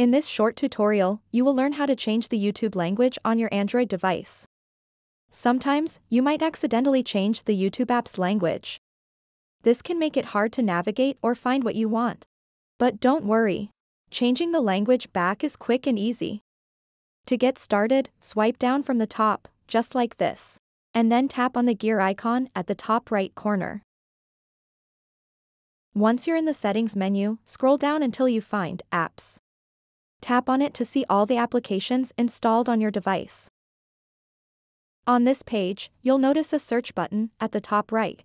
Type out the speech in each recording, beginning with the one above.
In this short tutorial, you will learn how to change the YouTube language on your Android device. Sometimes, you might accidentally change the YouTube app's language. This can make it hard to navigate or find what you want. But don't worry. Changing the language back is quick and easy. To get started, swipe down from the top, just like this. And then tap on the gear icon at the top right corner. Once you're in the settings menu, scroll down until you find Apps. Tap on it to see all the applications installed on your device. On this page, you'll notice a search button at the top right.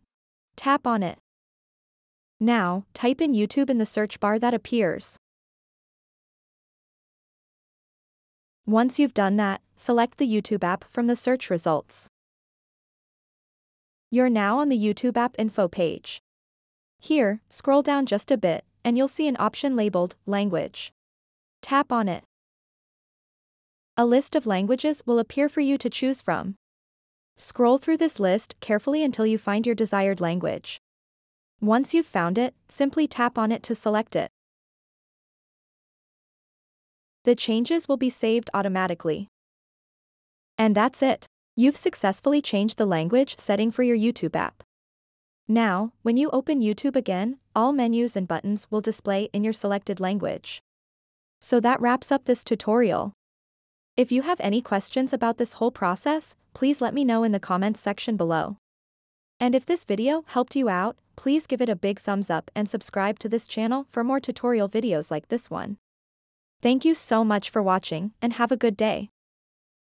Tap on it. Now, type in YouTube in the search bar that appears. Once you've done that, select the YouTube app from the search results. You're now on the YouTube app info page. Here, scroll down just a bit, and you'll see an option labeled Language. Tap on it. A list of languages will appear for you to choose from. Scroll through this list carefully until you find your desired language. Once you've found it, simply tap on it to select it. The changes will be saved automatically. And that's it. You've successfully changed the language setting for your YouTube app. Now, when you open YouTube again, all menus and buttons will display in your selected language. So that wraps up this tutorial. If you have any questions about this whole process, please let me know in the comments section below. And if this video helped you out, please give it a big thumbs up and subscribe to this channel for more tutorial videos like this one. Thank you so much for watching and have a good day.